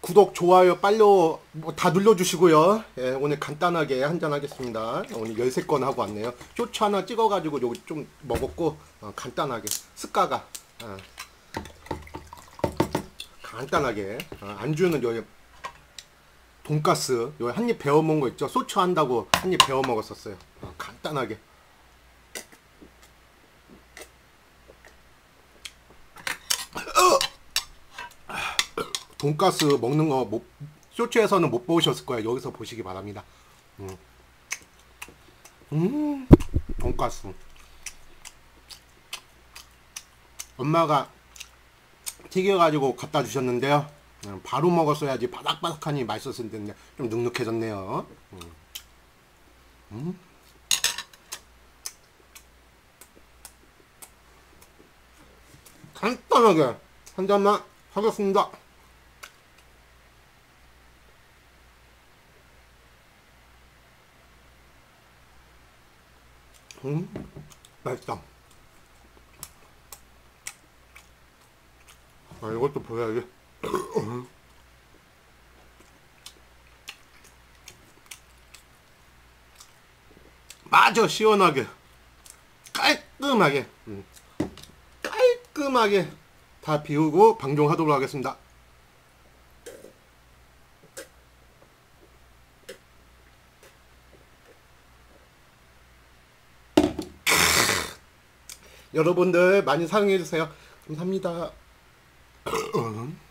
구독, 좋아요, 빨로 뭐다 눌러주시고요. 예, 오늘 간단하게 한잔 하겠습니다. 오늘 13건 하고 왔네요. 쇼츠 하나 찍어가지고 요거 좀 먹었고, 어, 간단하게. 스카가. 어. 간단하게. 어, 안주는 여기 돈가스. 여기 한입 베어 먹은 거 있죠? 소주 한다고 한입 베어 먹었었어요. 어, 간단하게. 돈가스 먹는 거 못, 쇼츠에서는 못 보셨을 거예요. 여기서 보시기 바랍니다. 음, 음 돈가스. 엄마가 튀겨가지고 갖다 주셨는데요. 음, 바로 먹었어야지 바삭바삭하니 맛있었을 텐데 좀 눅눅해졌네요. 음. 음. 간단하게 한 잔만 하겠습니다. 음, 맛있다. 아, 이것도 보여야지. 마저 시원하게, 깔끔하게, 음, 깔끔하게 다 비우고 방종하도록 하겠습니다. 여러분들 많이 사랑해주세요. 감사합니다.